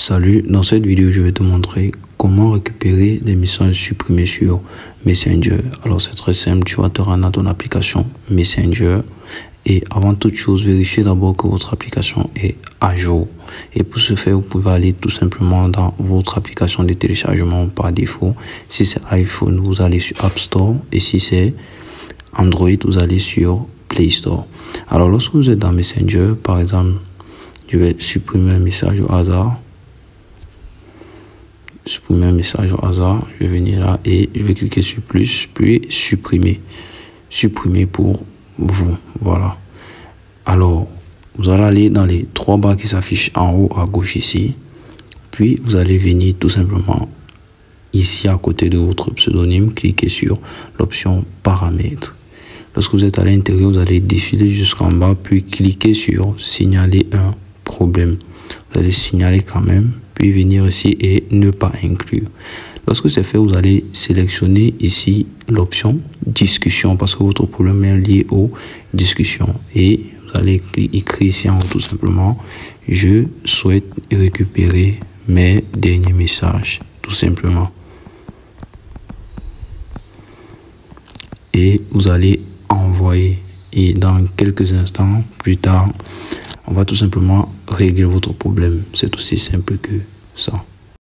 Salut, dans cette vidéo, je vais te montrer comment récupérer des messages supprimés sur Messenger. Alors, c'est très simple, tu vas te rendre à ton application Messenger et avant toute chose, vérifiez d'abord que votre application est à jour. Et pour ce faire, vous pouvez aller tout simplement dans votre application de téléchargement par défaut. Si c'est iPhone, vous allez sur App Store et si c'est Android, vous allez sur Play Store. Alors, lorsque vous êtes dans Messenger, par exemple, je vais supprimer un message au hasard supprimer un message au hasard. Je vais venir là et je vais cliquer sur plus, puis supprimer. Supprimer pour vous. Voilà. Alors, vous allez aller dans les trois barres qui s'affichent en haut à gauche ici. Puis, vous allez venir tout simplement ici à côté de votre pseudonyme, cliquez sur l'option paramètres. Lorsque vous êtes à l'intérieur, vous allez défiler jusqu'en bas, puis cliquez sur signaler un problème. Vous allez signaler quand même puis venir ici et ne pas inclure. Lorsque c'est fait, vous allez sélectionner ici l'option discussion parce que votre problème est lié aux discussions. Et vous allez écrire ici en tout simplement, je souhaite récupérer mes derniers messages, tout simplement. Et vous allez envoyer. Et dans quelques instants plus tard, on va tout simplement régler votre problème. C'est aussi simple que ça.